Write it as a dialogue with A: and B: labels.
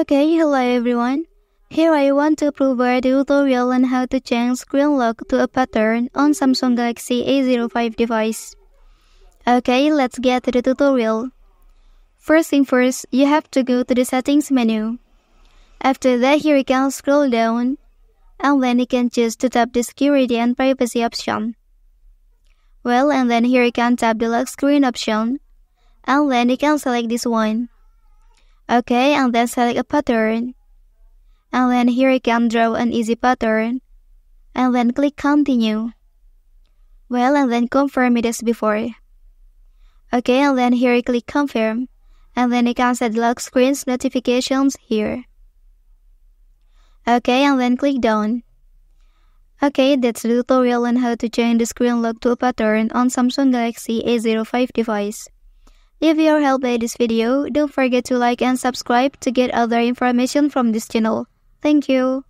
A: Okay, hello everyone. Here I want to provide a tutorial on how to change screen lock to a pattern on Samsung Galaxy A05 device. Okay, let's get to the tutorial. First thing first, you have to go to the settings menu. After that, here you can scroll down and then you can choose to tap the security and privacy option. Well, and then here you can tap the lock screen option and then you can select this one. Okay, and then select a pattern. And then here you can draw an easy pattern. And then click continue. Well, and then confirm it as before. Okay, and then here you click confirm. And then you can set lock screens notifications here. Okay, and then click done. Okay, that's the tutorial on how to change the screen lock to a pattern on Samsung Galaxy A05 device. If you are helped by this video, don't forget to like and subscribe to get other information from this channel. Thank you.